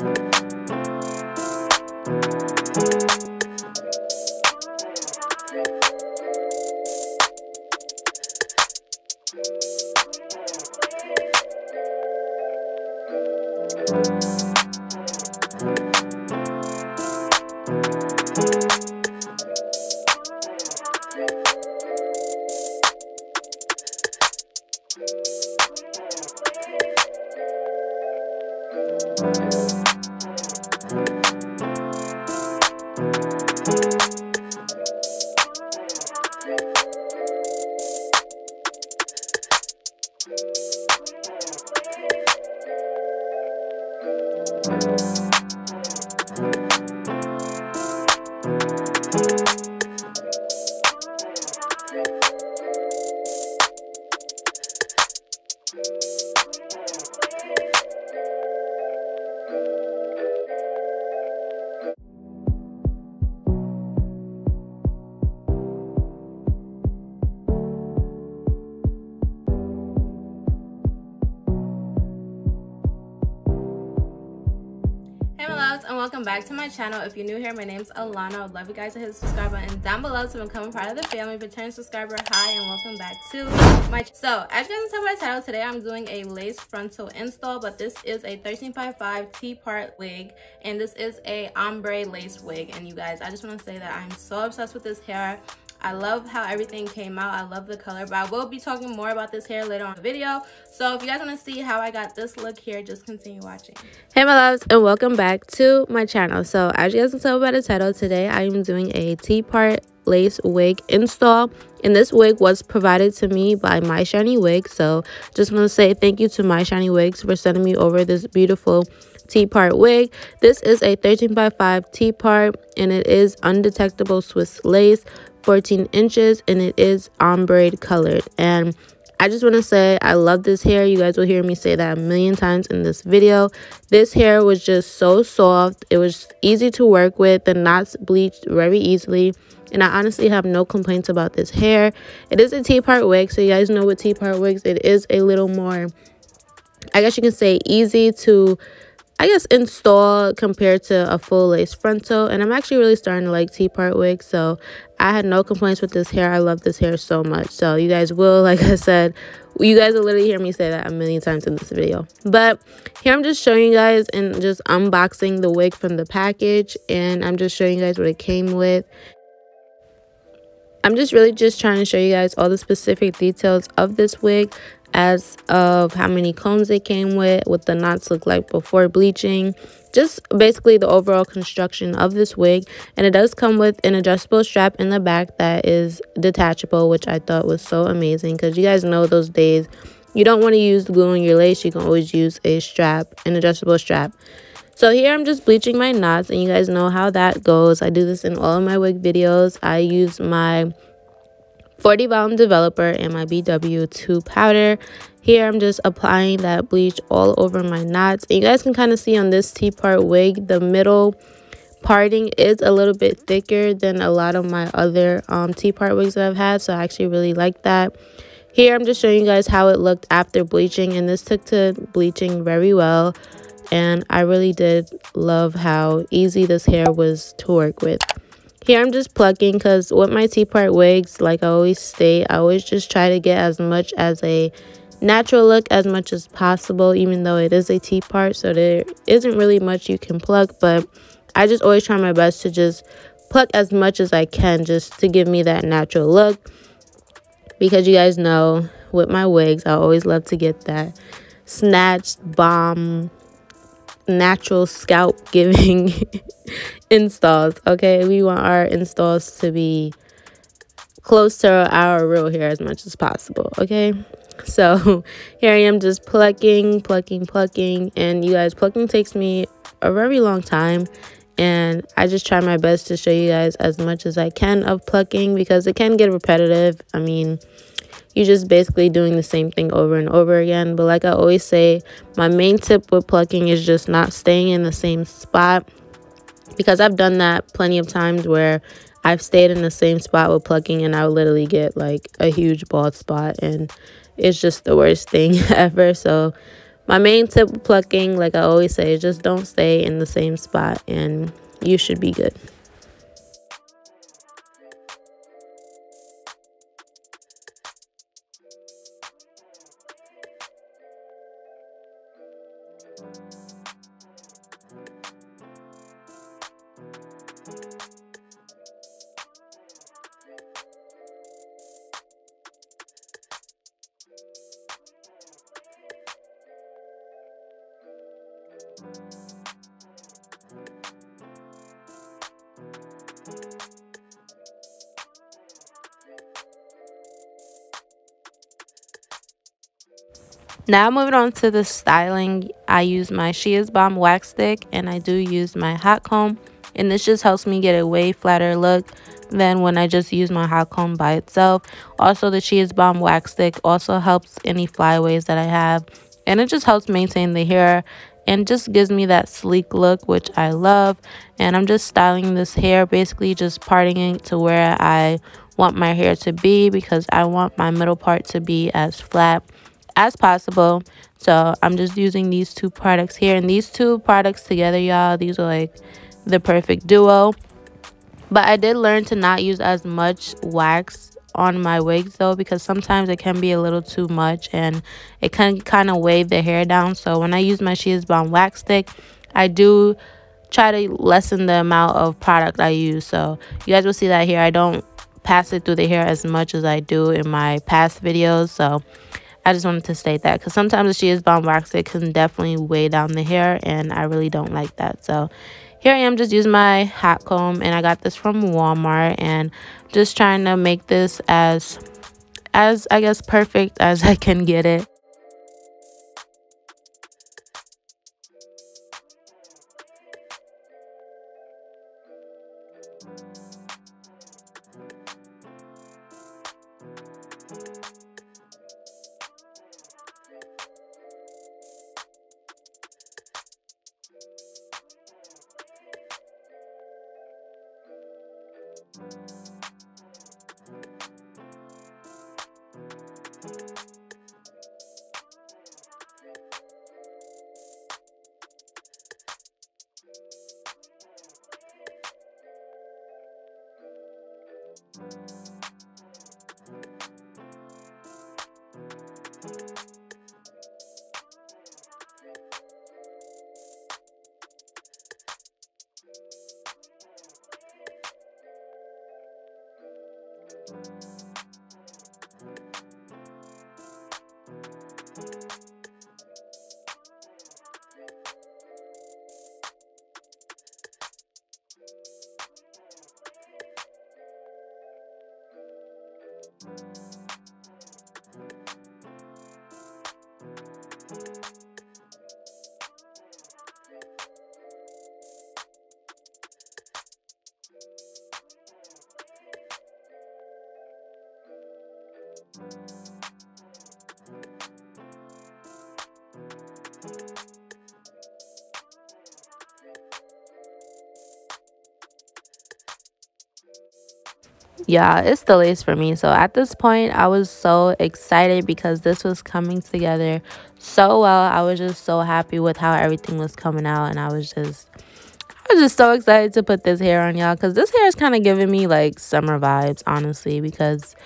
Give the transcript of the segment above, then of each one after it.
and welcome back to my channel. If you're new here my name's Alanna. I would love you guys to hit the subscribe button down below to become part of the family. Return subscriber hi and welcome back to my so as you guys can tell by the title today i'm doing a lace frontal install but this is a 1355 t-part wig and this is a ombre lace wig. And you guys i just want to say that i'm so obsessed with this hair I love how everything came out. I love the color, but I will be talking more about this hair later on the video. So if you guys want to see how I got this look here, just continue watching. Hey my loves and welcome back to my channel. So as you guys can tell by the title, today I am doing a T-part lace wig install and this wig was provided to me by my shiny wig so just want to say thank you to my shiny wigs for sending me over this beautiful T-part wig. This is a 13 by 5 T-part and it is undetectable Swiss lace 14 inches and it is ombre colored and I just want to say I love this hair. You guys will hear me say that a million times in this video. This hair was just so soft. It was easy to work with. The knots bleached very easily. And I honestly have no complaints about this hair. It is a T-part wig. So you guys know what T-part wigs, it is a little more, I guess you can say easy to I guess install compared to a full lace frontal and I'm actually really starting to like T-part wigs so I had no complaints with this hair. I love this hair so much. So you guys will like I said you guys will literally hear me say that a million times in this video. But here I'm just showing you guys and just unboxing the wig from the package. And I'm just showing you guys what it came with. I'm just really just trying to show you guys all the specific details of this wig as of how many combs it came with, what the knots look like before bleaching, just basically the overall construction of this wig. And it does come with an adjustable strap in the back that is detachable, which I thought was so amazing because you guys know those days you don't want to use glue on your lace, you can always use a strap, an adjustable strap. So here I'm just bleaching my knots and you guys know how that goes. I do this in all of my wig videos. I use my 40 volume developer and my BW2 powder. Here I'm just applying that bleach all over my knots. And you guys can kind of see on this T-part wig, the middle parting is a little bit thicker than a lot of my other um, T-part wigs that I've had. So I actually really like that. Here I'm just showing you guys how it looked after bleaching. And this took to bleaching very well. And I really did love how easy this hair was to work with. Here I'm just plucking because with my T-part wigs, like I always state, I always just try to get as much as a natural look as much as possible, even though it is a T-part. So there isn't really much you can pluck, but I just always try my best to just pluck as much as I can just to give me that natural look. Because you guys know with my wigs, I always love to get that snatched bomb natural scalp giving installs okay? We want our installs to be close to our real hair as much as possible okay? So here i am just plucking plucking plucking and you guys plucking takes me a very long time and i just try my best to show you guys as much as i can of plucking because it can get repetitive. I mean you're just basically doing the same thing over and over again. But like I always say, my main tip with plucking is just not staying in the same spot because I've done that plenty of times where I've stayed in the same spot with plucking and I would literally get like a huge bald spot and it's just the worst thing ever. So my main tip with plucking like i always say is just don't stay in the same spot and you should be good Now moving on to the styling, I use my She Is Bomb wax stick and I do use my hot comb. And this just helps me get a way flatter look than when I just use my hot comb by itself. Also the She Is Bomb wax stick also helps any flyaways that I have. And it just helps maintain the hair and just gives me that sleek look which I love. And I'm just styling this hair basically just parting it to where I want my hair to be because I want my middle part to be as flat as possible. So I'm just using these two products here. And these two products together, y'all, these are like the perfect duo. But I did learn to not use as much wax on my wigs though because sometimes it can be a little too much and it can kind of weigh the hair down. So when I use my She Is Bomb wax stick, I do try to lessen the amount of product I use. So you guys will see that here. I don't pass it through the hair as much as I do in my past videos. So I just wanted to state that because sometimes the She Is Bomb it can definitely weigh down the hair and I really don't like that. So here I am just using my hot comb and I got this from Walmart and just trying to make this as as I guess perfect as I can get it. Yeah it still is for me. So at this point i was so excited because this was coming together so well. I was just so happy with how everything was coming out and i was just i was just so excited to put this hair on y'all because this hair is kind of giving me like summer vibes honestly because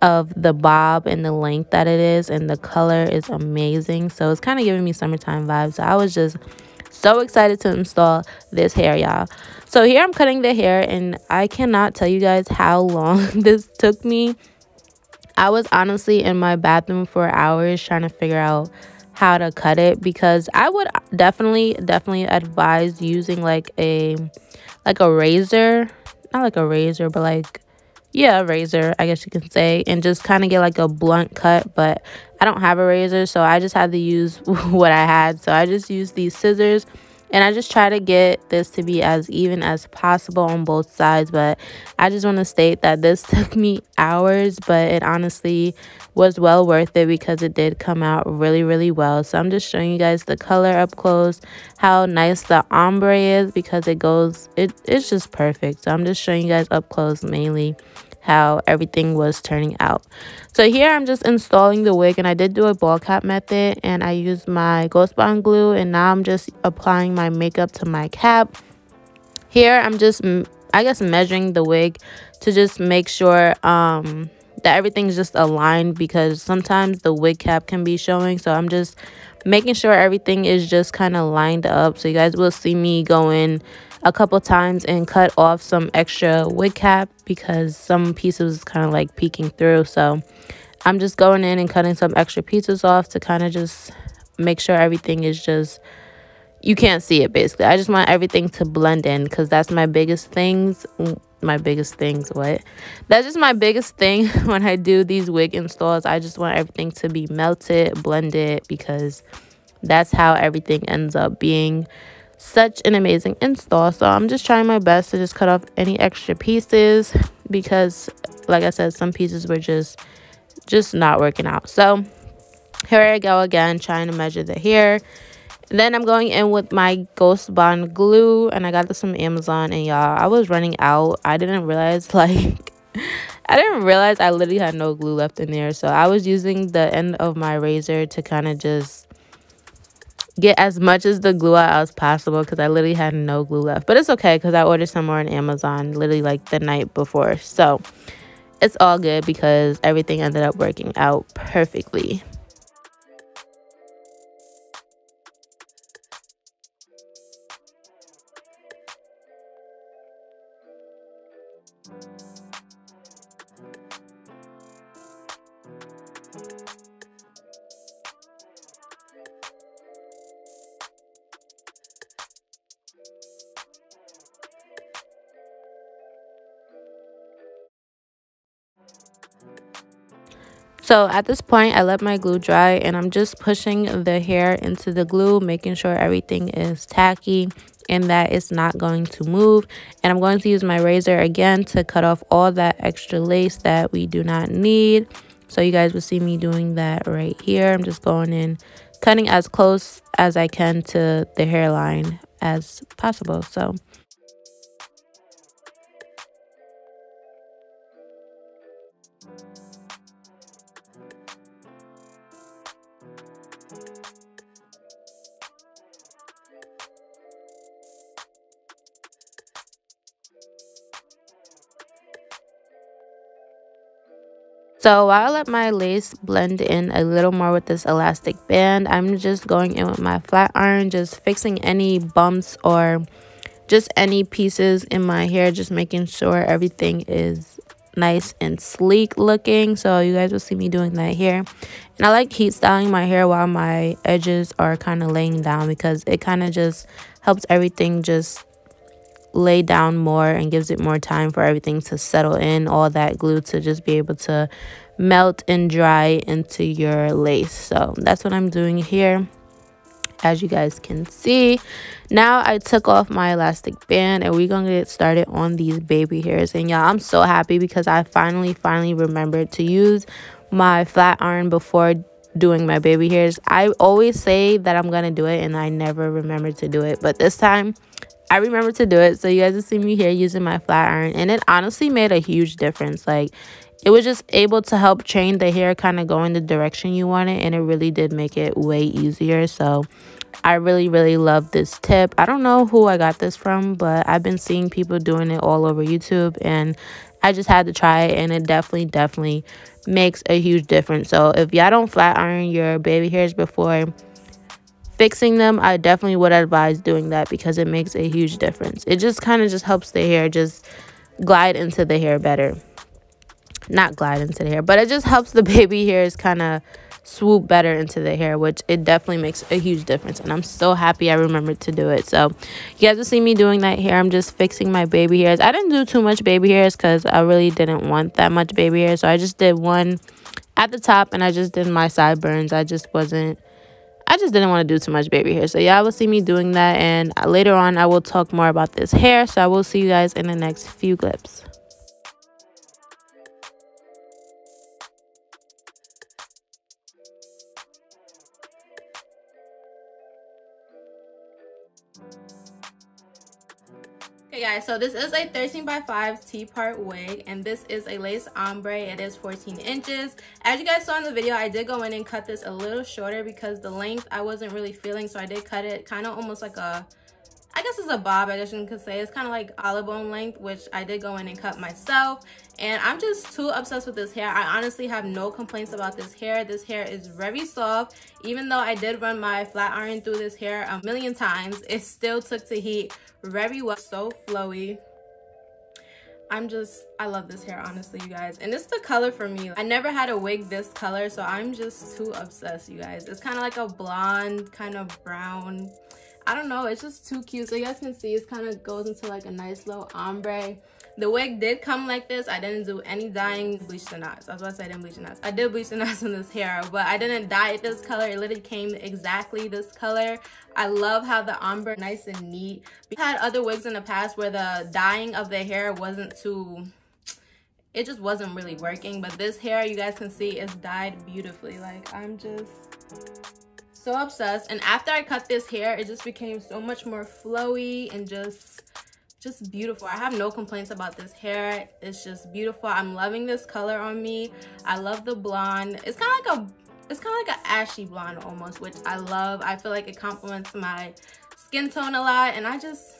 of the bob and the length that it is and the color is amazing. So it's kind of giving me summertime vibes. So i was just so excited to install this hair y'all. So here i'm cutting the hair and i cannot tell you guys how long this took me. I was honestly in my bathroom for hours trying to figure out how to cut it because i would definitely definitely advise using like a like a razor. Not like a razor but like yeah, a razor, I guess you can say, and just kind of get like a blunt cut. But I don't have a razor, so I just had to use what I had. So I just used these scissors and I just try to get this to be as even as possible on both sides. But I just want to state that this took me hours, but it honestly was well worth it because it did come out really, really well. So I'm just showing you guys the color up close, how nice the ombre is because it goes, it, it's just perfect. So I'm just showing you guys up close mainly how everything was turning out. So here I'm just installing the wig and I did do a ball cap method and I used my Ghost Bond glue and now I'm just applying my makeup to my cap. Here I'm just, I guess, measuring the wig to just make sure um, that everything's just aligned because sometimes the wig cap can be showing. So I'm just making sure everything is just kind of lined up. So you guys will see me go in a couple times and cut off some extra wig cap because some pieces kind of like peeking through. So I'm just going in and cutting some extra pieces off to kind of just make sure everything is just you can't see it basically. I just want everything to blend in because that's my biggest things. Mm, my biggest things, what? That's just my biggest thing when I do these wig installs. I just want everything to be melted, blended because that's how everything ends up being such an amazing install. So I'm just trying my best to just cut off any extra pieces because like I said, some pieces were just just not working out. So here I go again trying to measure the hair then I'm going in with my Ghost Bond glue. And I got this from Amazon. And y'all, I was running out. I didn't realize, like... I didn't realize I literally had no glue left in there. So I was using the end of my razor to kind of just get as much as the glue out as possible because I literally had no glue left. But it's okay because I ordered some more on Amazon literally like the night before. So it's all good because everything ended up working out perfectly. So at this point, I let my glue dry and I'm just pushing the hair into the glue, making sure everything is tacky and that it's not going to move. And I'm going to use my razor again to cut off all that extra lace that we do not need. So you guys will see me doing that right here. I'm just going in, cutting as close as I can to the hairline as possible. So So while I let my lace blend in a little more with this elastic band, I'm just going in with my flat iron, just fixing any bumps or just any pieces in my hair, just making sure everything is nice and sleek looking. So you guys will see me doing that here. And I like heat styling my hair while my edges are kind of laying down because it kind of just helps everything just lay down more and gives it more time for everything to settle in all that glue to just be able to melt and dry into your lace. So that's what i'm doing here as you guys can see. Now i took off my elastic band and we're gonna get started on these baby hairs. And y'all i'm so happy because i finally finally remembered to use my flat iron before doing my baby hairs. I always say that i'm gonna do it and i never remember to do it but this time I remember to do it. So you guys will see me here using my flat iron. And it honestly made a huge difference. Like it was just able to help train the hair kind of go in the direction you want it. And it really did make it way easier. So I really, really love this tip. I don't know who I got this from, but I've been seeing people doing it all over YouTube. And I just had to try it. And it definitely, definitely makes a huge difference. So if y'all don't flat iron your baby hairs before fixing them, I definitely would advise doing that because it makes a huge difference. It just kind of just helps the hair just glide into the hair better. Not glide into the hair, but it just helps the baby hairs kind of swoop better into the hair, which it definitely makes a huge difference. And I'm so happy I remembered to do it. So you guys will see me doing that here. I'm just fixing my baby hairs. I didn't do too much baby hairs because I really didn't want that much baby hair. So I just did one at the top and I just did my sideburns. I just wasn't I just didn't want to do too much baby hair. So y'all will see me doing that. And later on, I will talk more about this hair. So I will see you guys in the next few clips. Hey guys, so this is a 13 by 5 T-part wig and this is a lace ombre. It is 14 inches. As you guys saw in the video, I did go in and cut this a little shorter because the length I wasn't really feeling. So I did cut it kind of almost like a I guess it's a bob, I guess you could say. It's kind of like olive bone length, which I did go in and cut myself. And I'm just too obsessed with this hair. I honestly have no complaints about this hair. This hair is very soft. Even though I did run my flat iron through this hair a million times, it still took to heat very well. So flowy. I'm just, I love this hair, honestly, you guys. And it's the color for me. I never had a wig this color, so I'm just too obsessed, you guys. It's kind of like a blonde, kind of brown I don't know, it's just too cute. So you guys can see it kind of goes into like a nice little ombre. The wig did come like this. I didn't do any dyeing, bleach the knots. I was about to say I didn't bleach the knots. I did bleach the knots in this hair, but I didn't dye it this color. It literally came exactly this color. I love how the ombre nice and neat. We had other wigs in the past where the dyeing of the hair wasn't too it just wasn't really working but this hair you guys can see is dyed beautifully like i'm just so obsessed. And after i cut this hair it just became so much more flowy and just just beautiful. I have no complaints about this hair. It's just beautiful. I'm loving this color on me. I love the blonde. It's kind of like a it's kind of like an ashy blonde almost which i love. I feel like it complements my skin tone a lot. And i just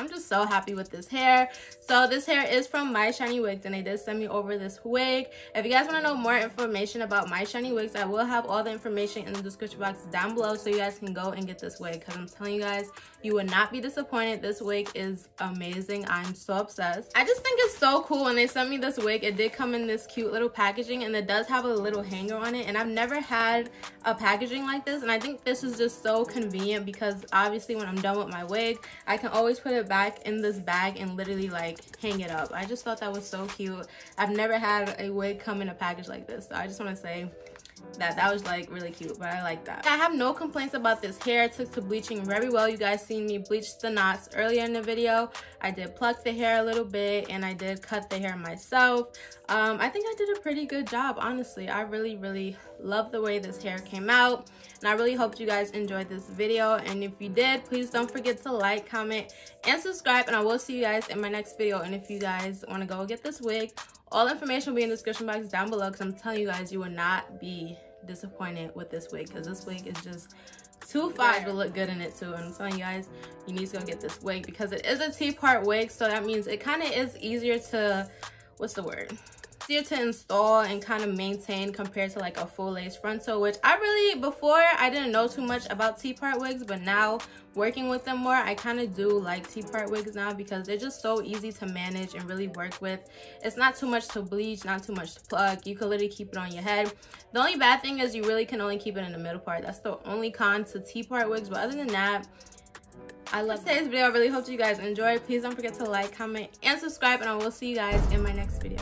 I'm just so happy with this hair. So this hair is from My Shiny Wigs and they did send me over this wig. If you guys want to know more information about My Shiny Wigs, I will have all the information in the description box down below so you guys can go and get this wig because I'm telling you guys, you will not be disappointed. This wig is amazing. I'm so obsessed. I just think it's so cool when they sent me this wig. It did come in this cute little packaging and it does have a little hanger on it and I've never had a packaging like this and I think this is just so convenient because obviously when I'm done with my wig, I can always put it back in this bag and literally like hang it up. I just thought that was so cute. I've never had a wig come in a package like this. So I just want to say that that was like really cute but i like that. I have no complaints about this hair. It took to bleaching very well. You guys seen me bleach the knots earlier in the video. I did pluck the hair a little bit and i did cut the hair myself. Um, i think i did a pretty good job honestly. I really really love the way this hair came out and i really hope you guys enjoyed this video. And if you did please don't forget to like comment and subscribe and i will see you guys in my next video. And if you guys want to go get this wig all information will be in the description box down below because I'm telling you guys you will not be disappointed with this wig because this wig is just too fire to look good in it too. And I'm telling you guys, you need to go get this wig because it is a T-part wig. So that means it kind of is easier to, what's the word? Easier to install and kind of maintain compared to like a full lace frontal which i really before i didn't know too much about t-part wigs but now working with them more i kind of do like t-part wigs now because they're just so easy to manage and really work with it's not too much to bleach not too much to pluck you can literally keep it on your head the only bad thing is you really can only keep it in the middle part that's the only con to t-part wigs but other than that I love today's video. I really hope you guys enjoyed. Please don't forget to like, comment, and subscribe. And I will see you guys in my next video.